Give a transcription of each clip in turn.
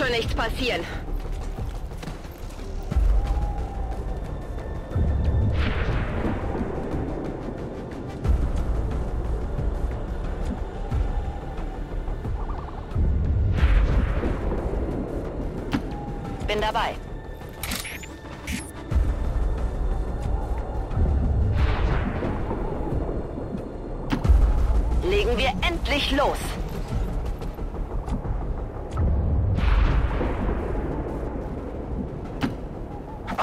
schon nichts passieren. Bin dabei. Legen wir endlich los.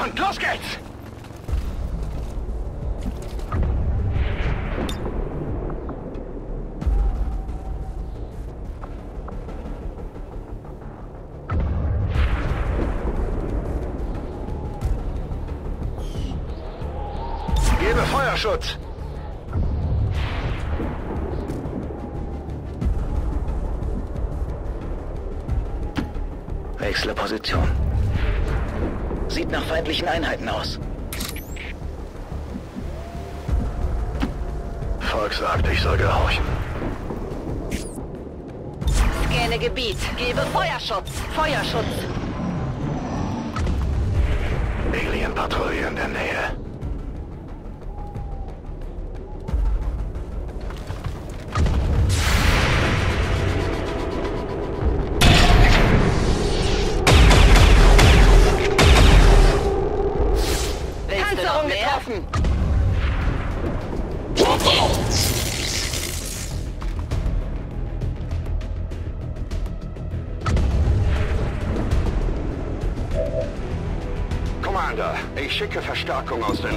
Und los geht's! Gebe Feuerschutz! Wechsle Position. Sieht nach feindlichen Einheiten aus. Volk sagt, ich soll gehorchen. Scanne Gebiet. Gebe Feuerschutz. Feuerschutz. Alien-Patrouille in der Nähe. Verstärkung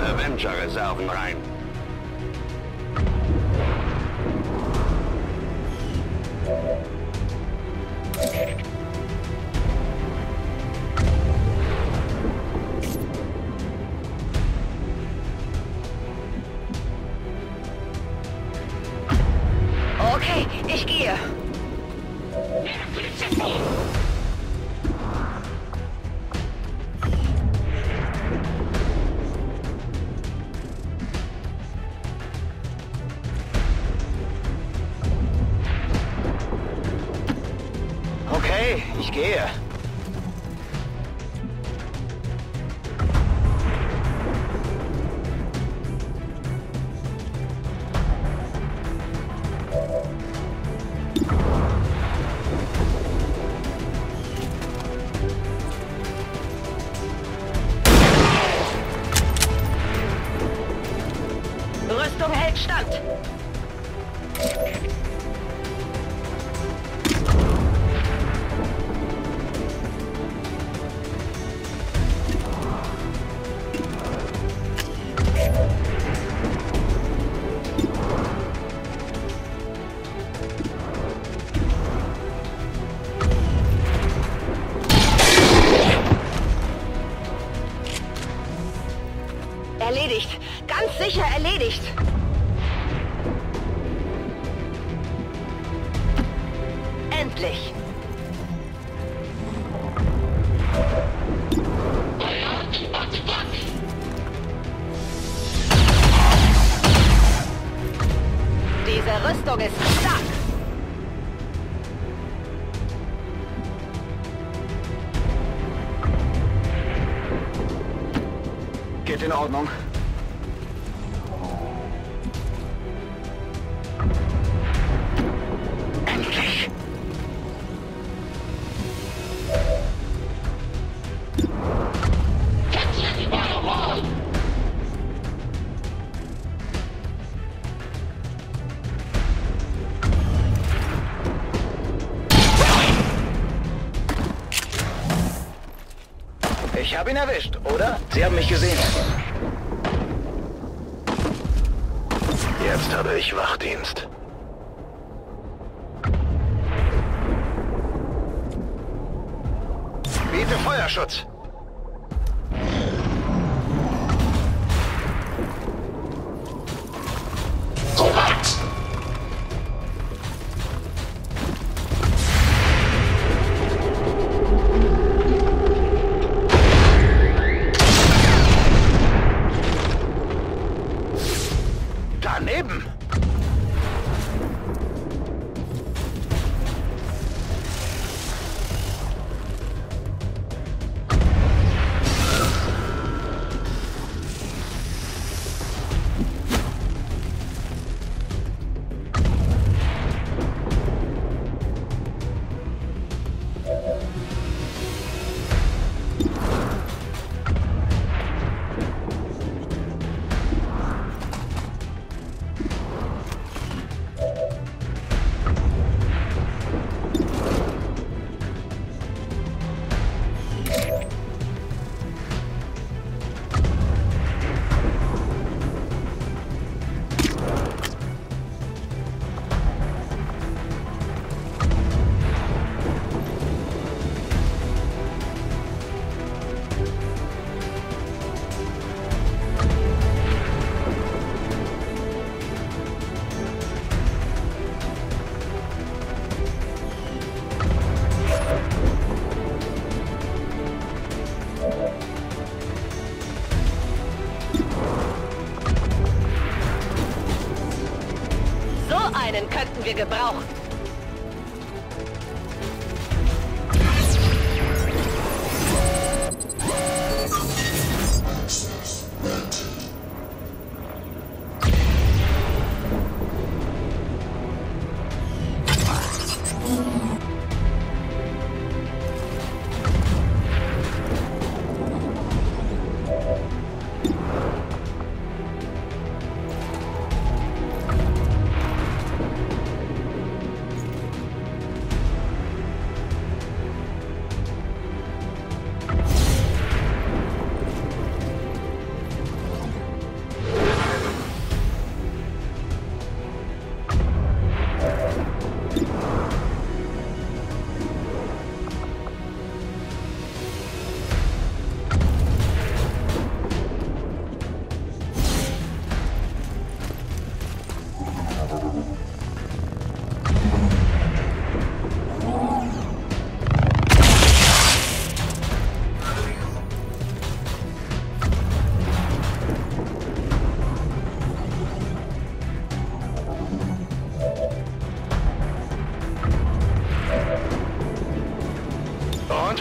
sicher erledigt. Ihn erwischt, oder? Sie haben mich gesehen. Jetzt habe ich Wachdienst. Biete Feuerschutz! Wir gebrauchen.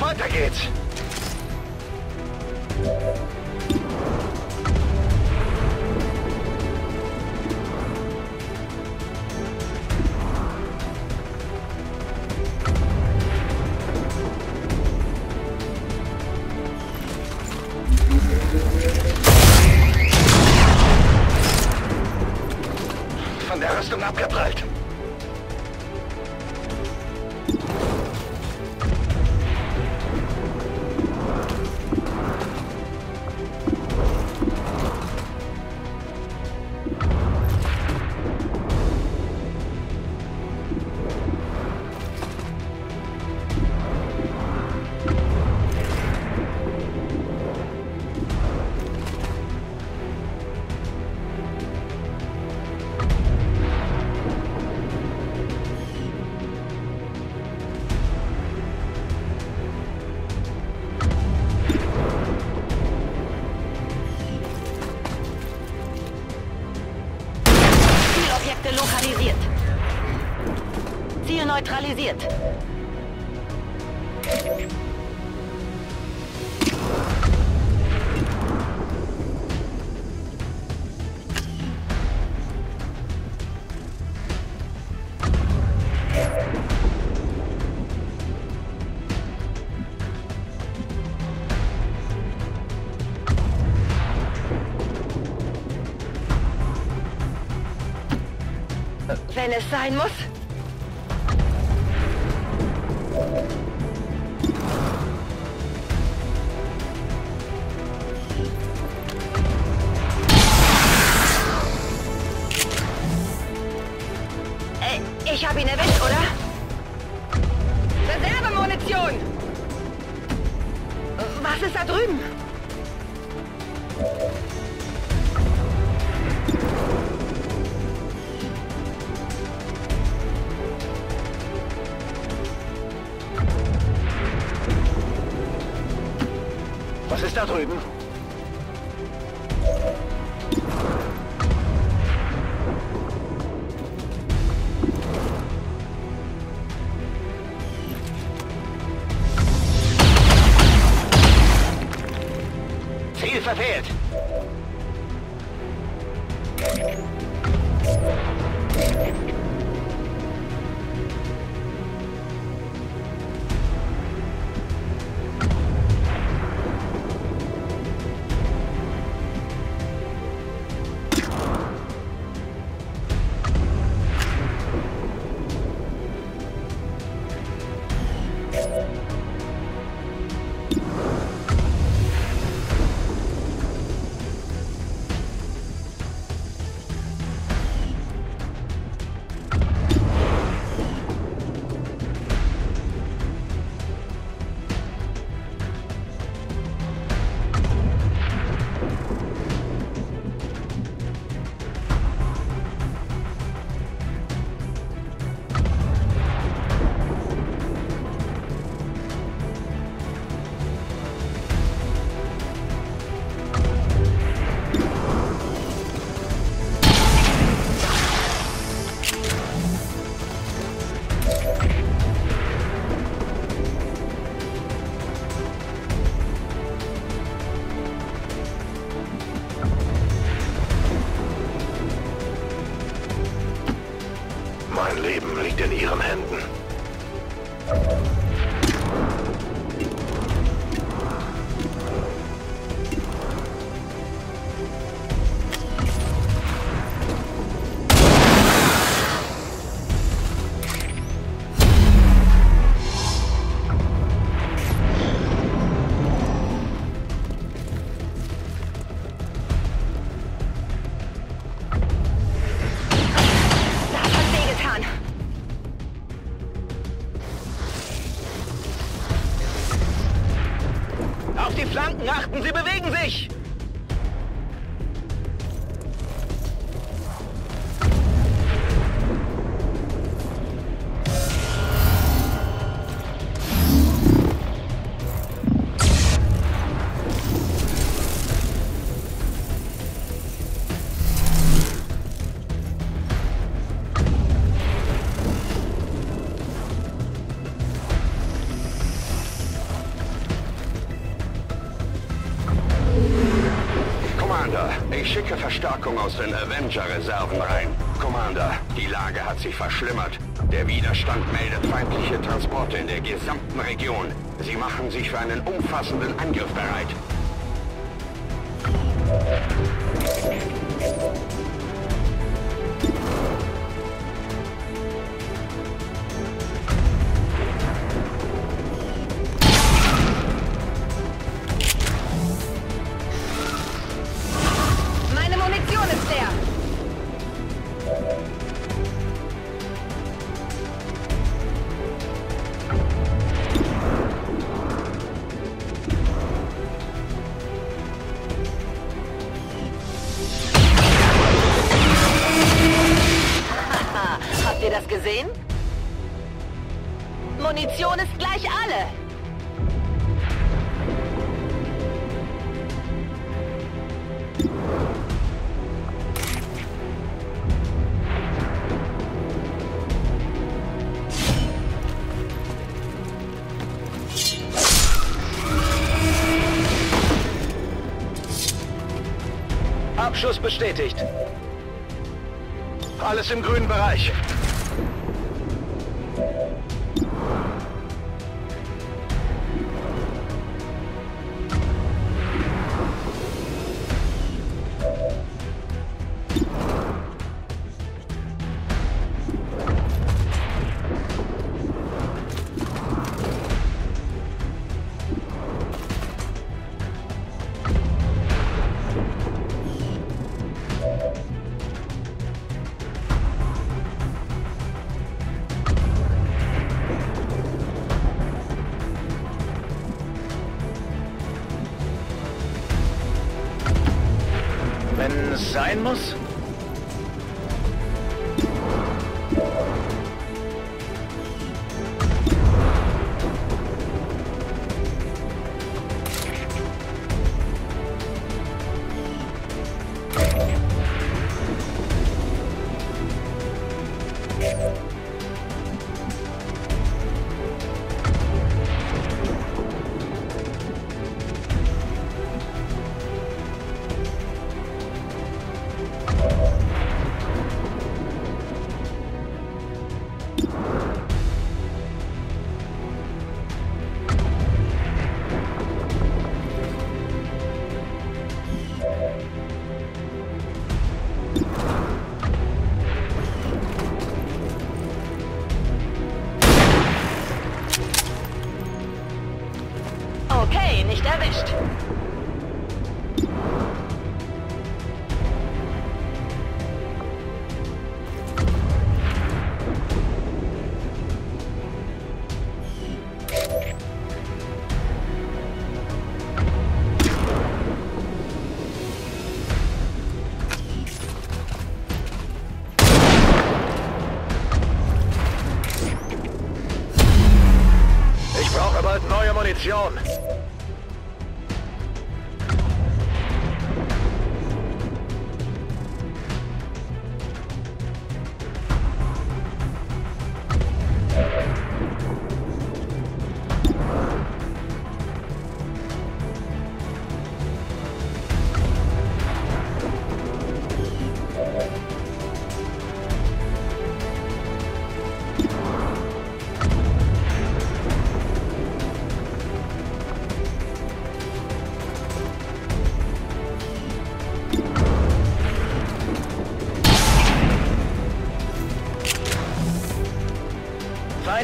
Weiter geht's. Es sein muss. Äh, Ich habe ihn erwischt, oder? Reservemunition! Was ist da drüben? Was ist da Di ba aus den Avenger-Reserven rein. Commander, die Lage hat sich verschlimmert. Der Widerstand meldet feindliche Transporte in der gesamten Region. Sie machen sich für einen umfassenden Angriff bereit. Bestätigt. Alles im grünen Bereich. Sein muss?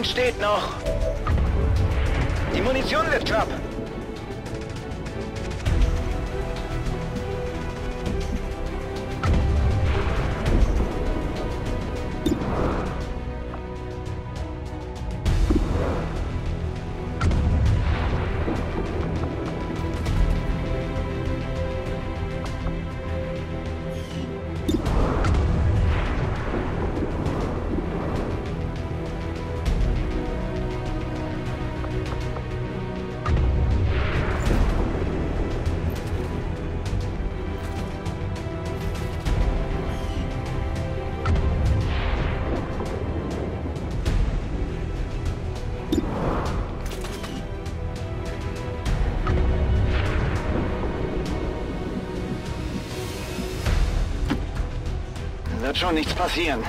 Feind steht noch. Die Munition wird knapp. Nichts passieren.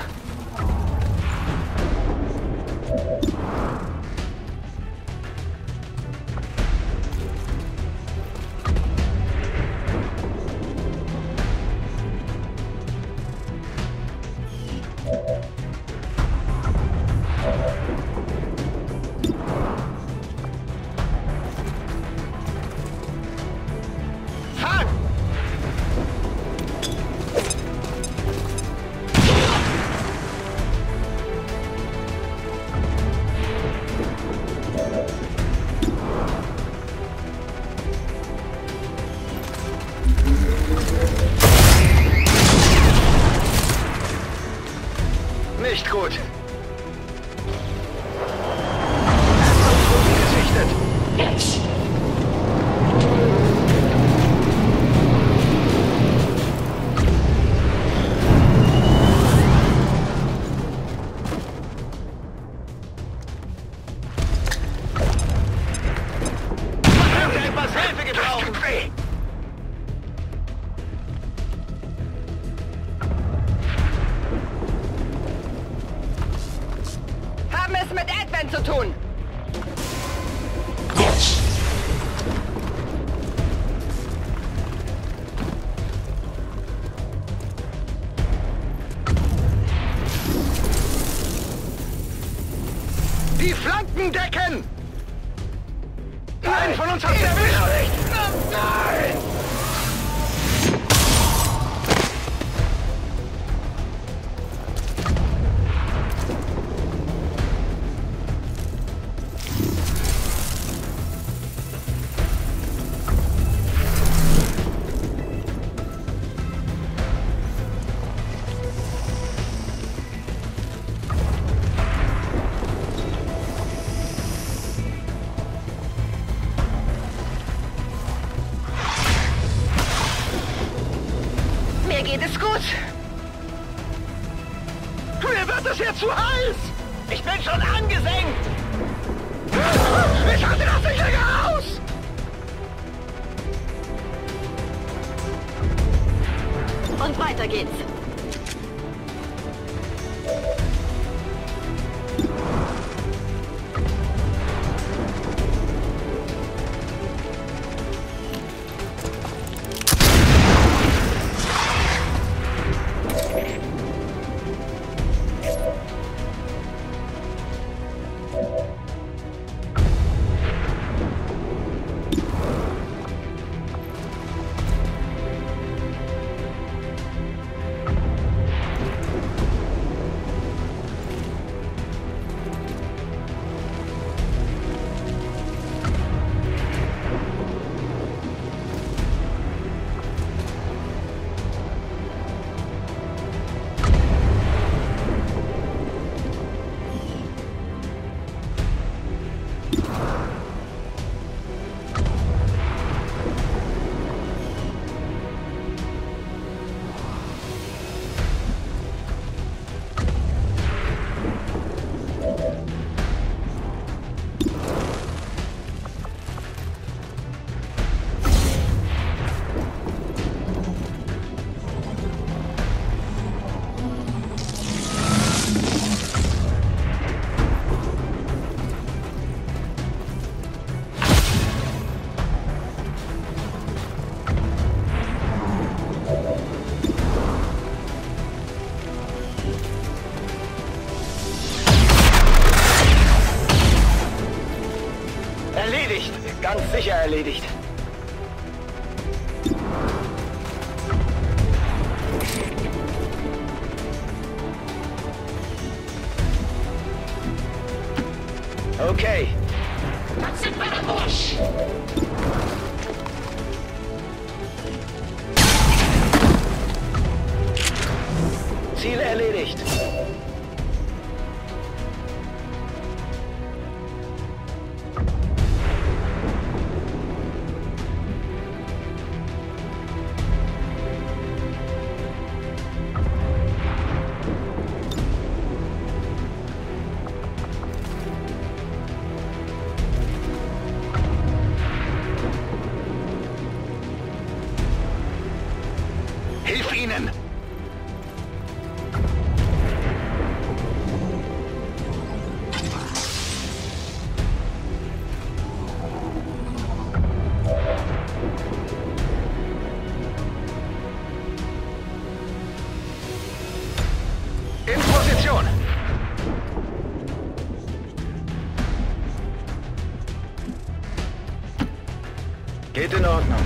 Geht in Ordnung.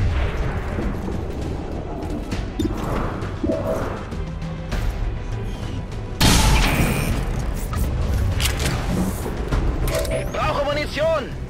Brauche Munition!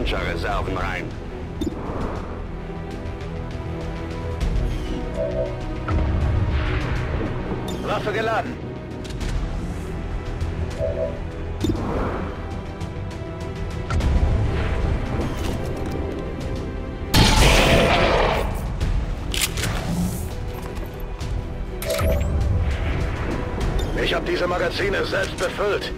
Ranger-Reserven rein. Waffe geladen. Ich habe diese Magazine selbst befüllt.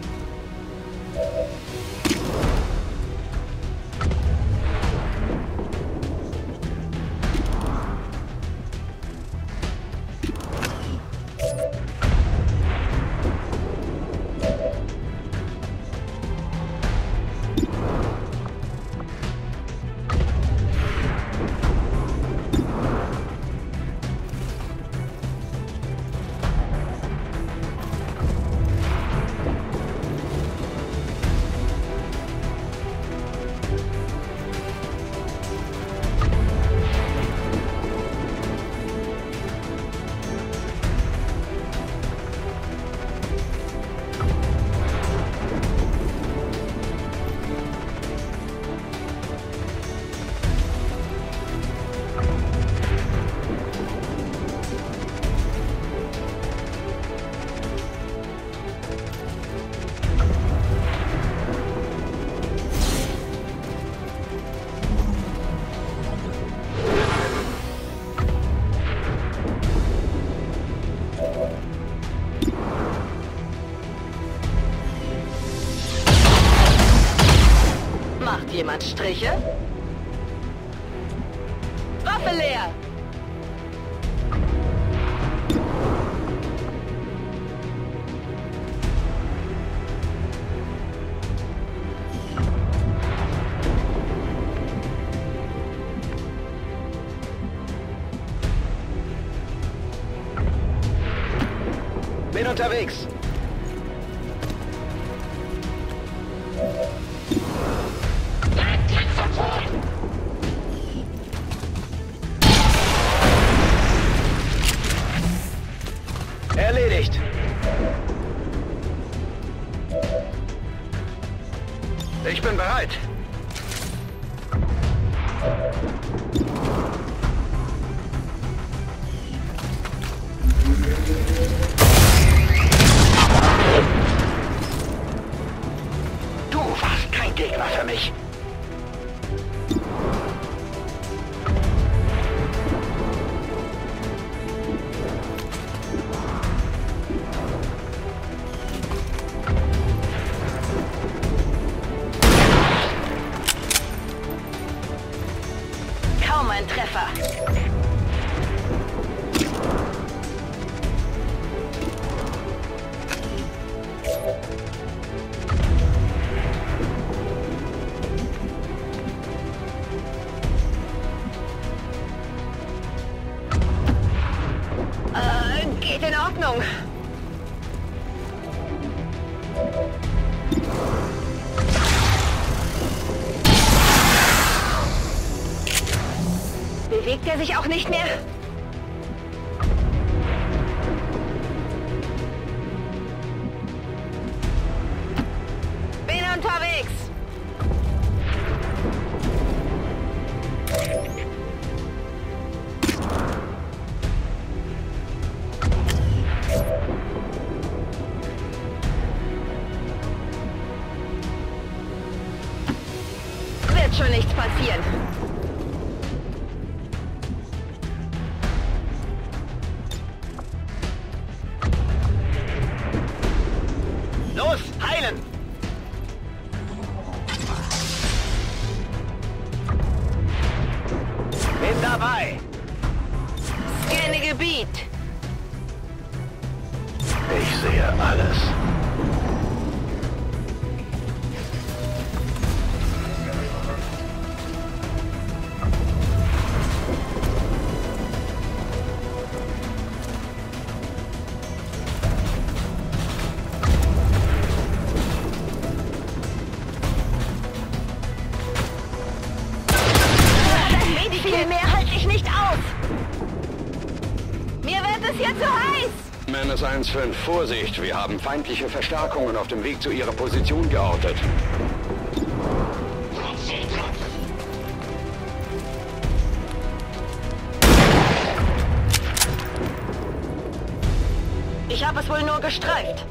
Jemand Striche? Waffe leer! Bin unterwegs. Er sich auch nicht mehr? 5, Vorsicht, wir haben feindliche Verstärkungen auf dem Weg zu Ihrer Position geortet. Ich habe es wohl nur gestreift.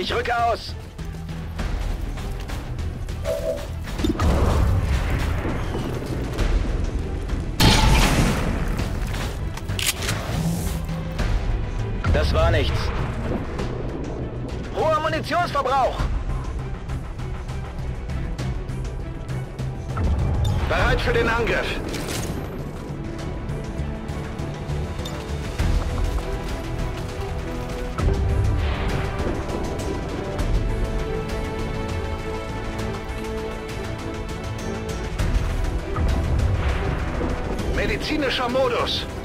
Ich rücke aus. Das war nichts. Hoher Munitionsverbrauch. Bereit für den Angriff. Medizinischer Modus.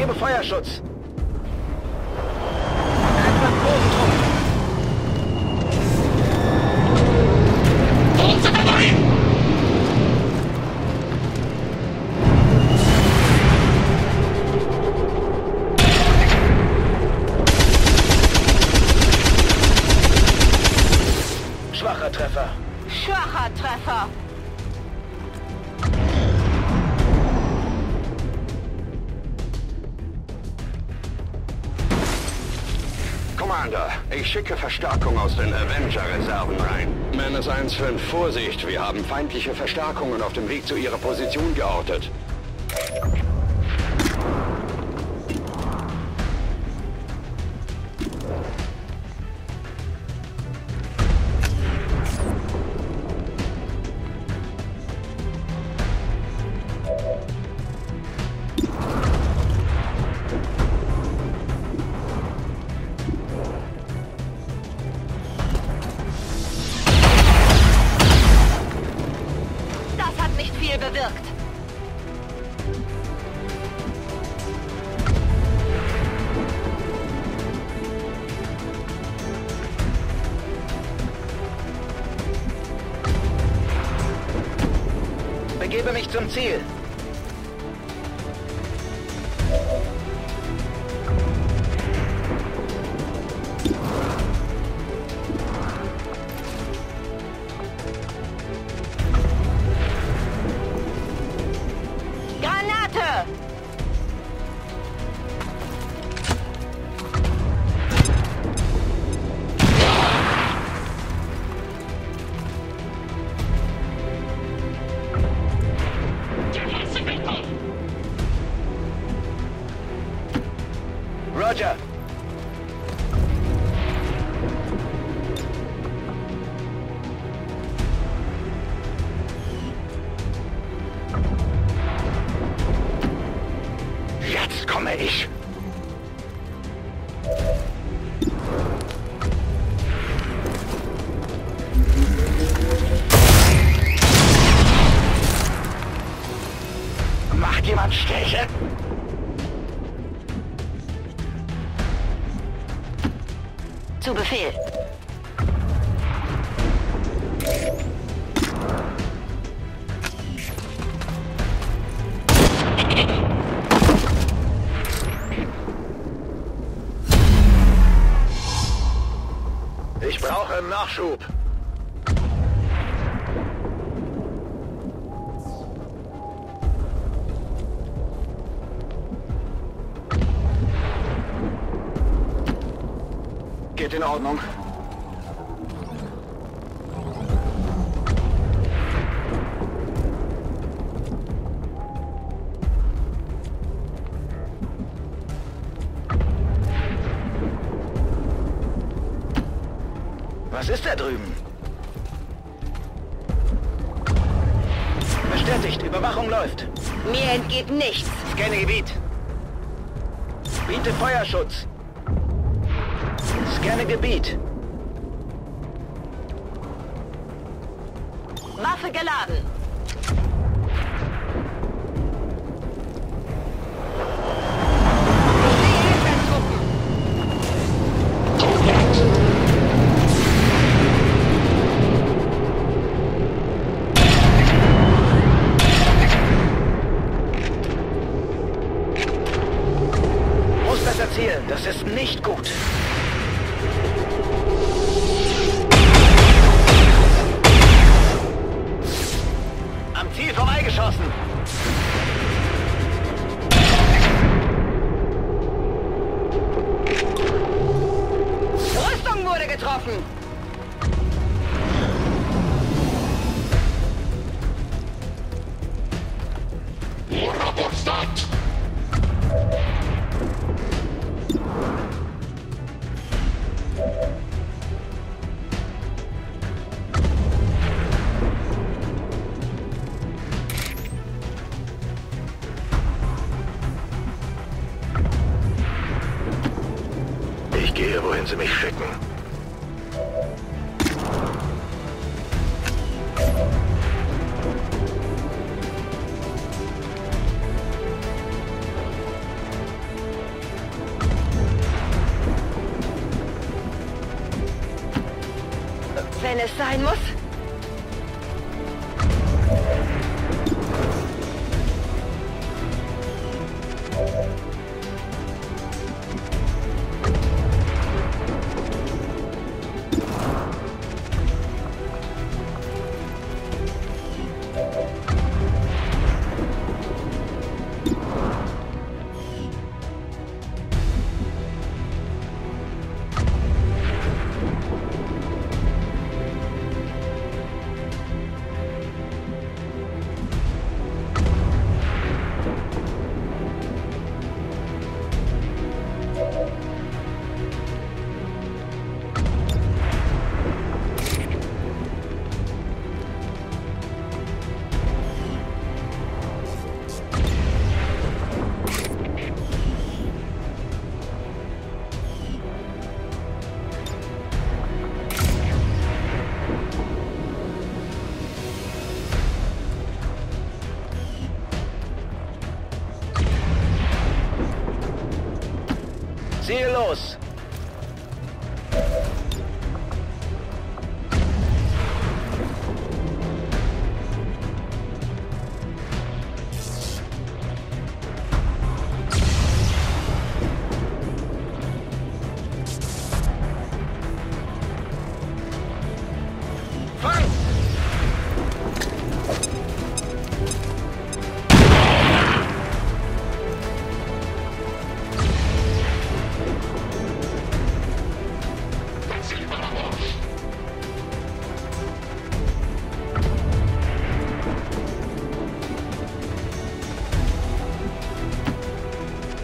Gebe Feuerschutz. Ich schicke Verstärkung aus den Avenger-Reserven rein. Menace 1-5, Vorsicht, wir haben feindliche Verstärkungen auf dem Weg zu Ihrer Position geortet. Пока! Zu Befehl. Ordnung. Was ist da drüben? Bestätigt, Überwachung läuft. Mir entgeht nichts. Scanne Gebiet. Biete Feuerschutz. Scanne Gebiet. Waffe geladen.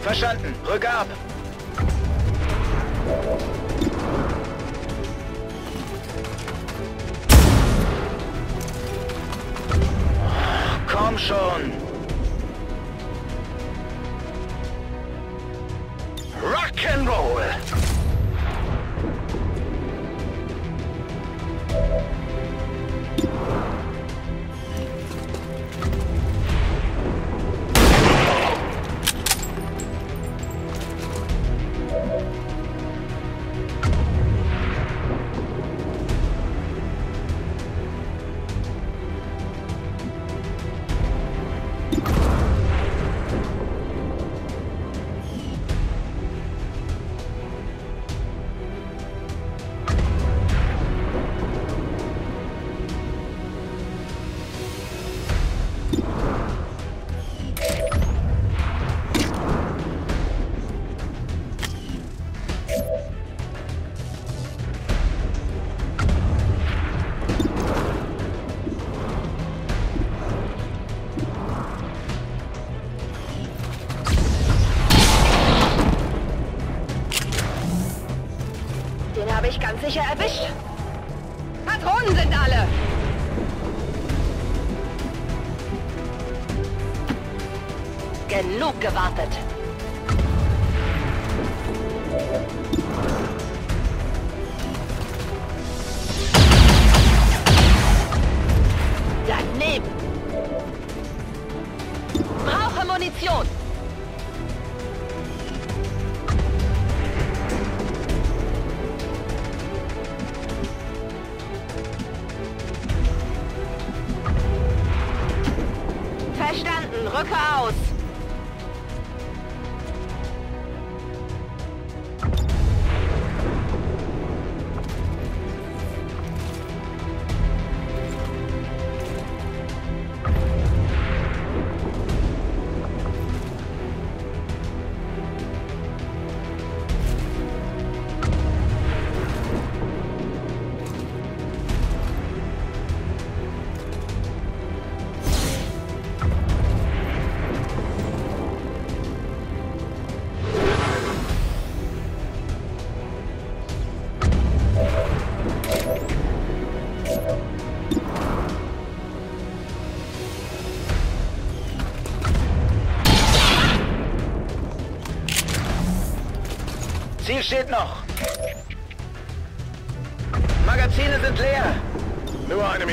Verstanden. Rücke ab. Komm schon. Rock'n'Roll! Sicher erwischt. Patronen sind alle. Genug gewartet. Daneben. Brauche Munition.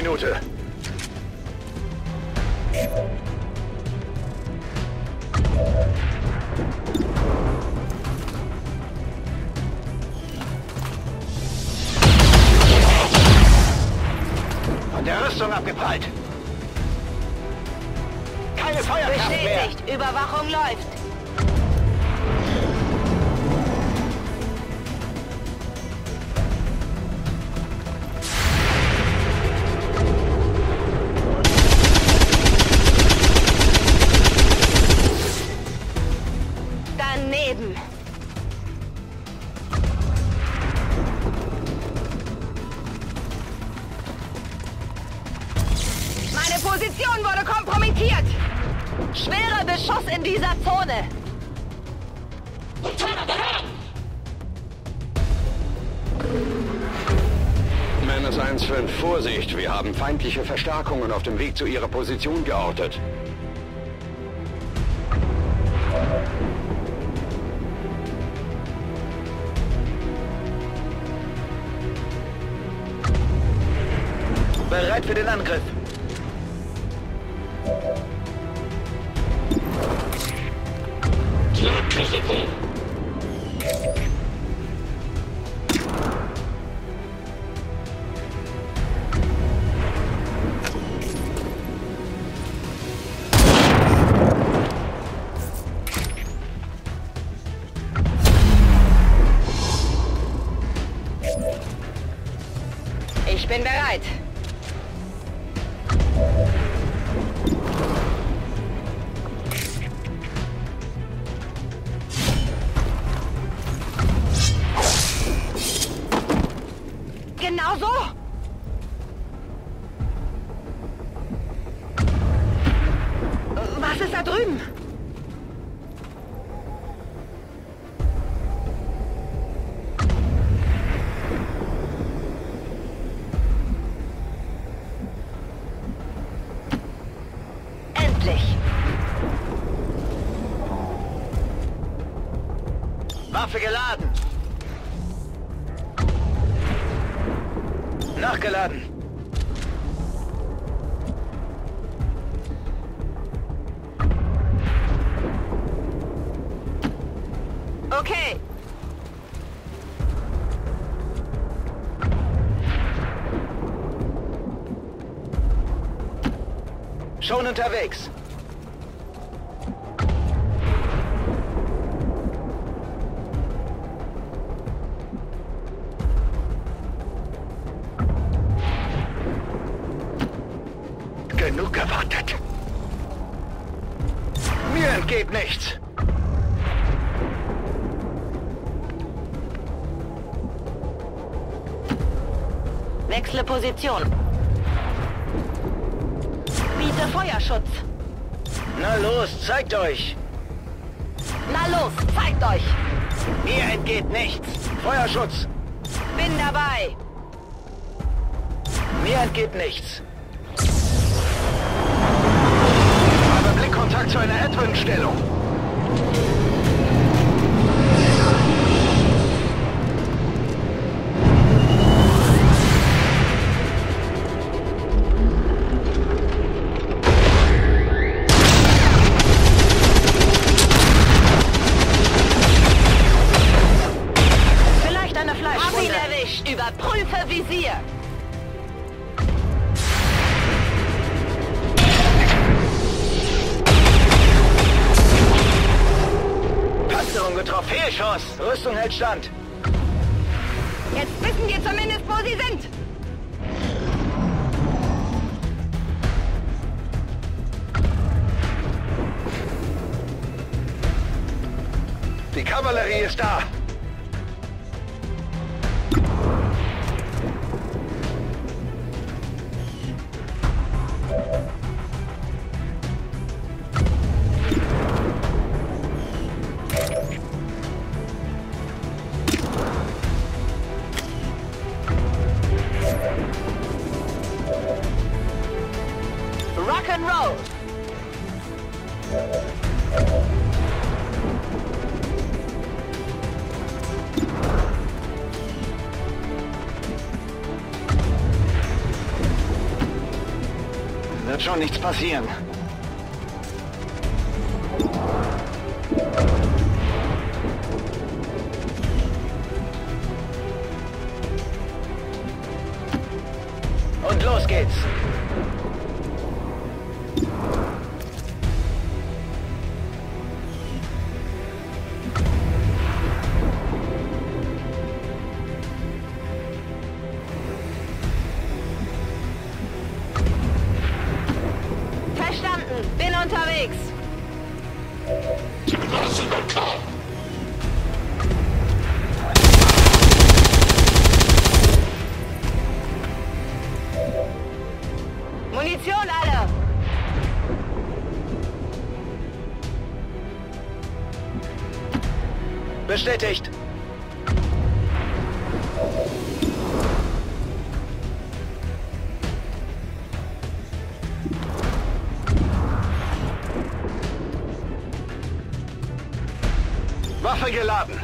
Minute. feindliche Verstärkungen auf dem Weg zu ihrer Position geortet. Bereit für den Angriff. Waffe geladen. Nachgeladen. Okay. Schon unterwegs. Fehlschuss! Rüstung hält Stand. Jetzt wissen wir zumindest, wo sie sind. Die Kavallerie ist da. está? Position alle! Bestätigt. Waffe geladen.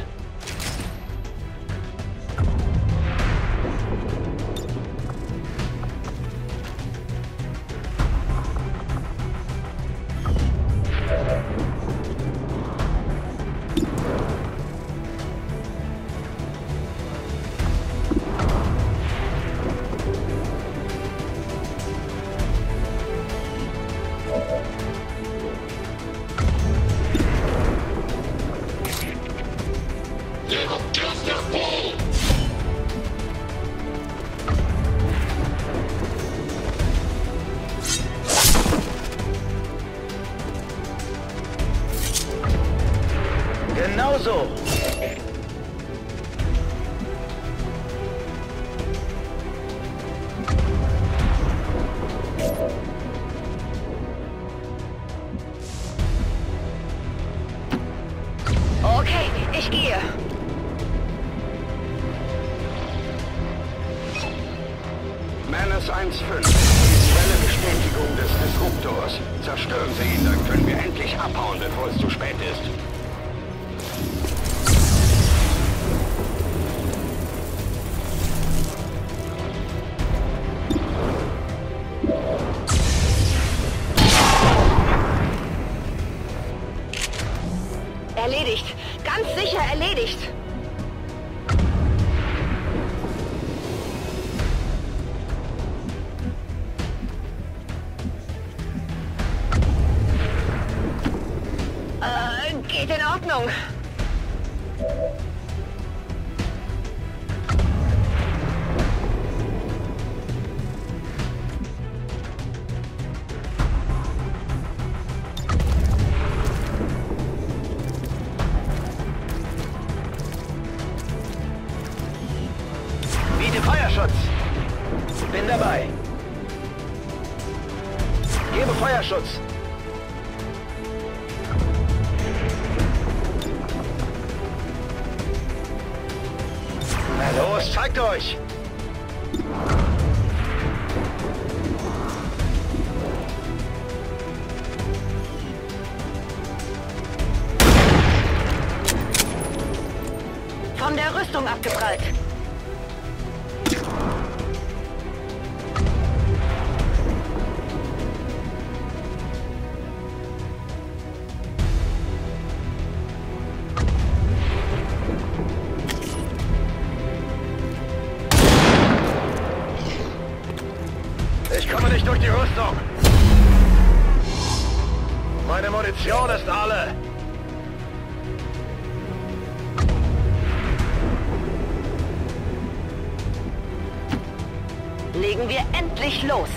legen wir endlich los.